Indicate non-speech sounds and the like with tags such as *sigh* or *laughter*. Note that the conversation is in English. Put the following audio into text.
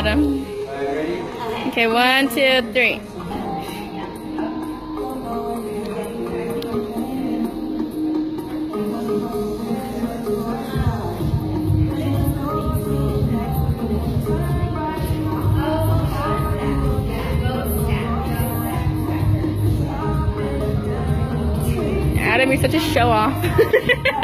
Adam. Okay, one, two, three. Adam, you're such a show off. *laughs*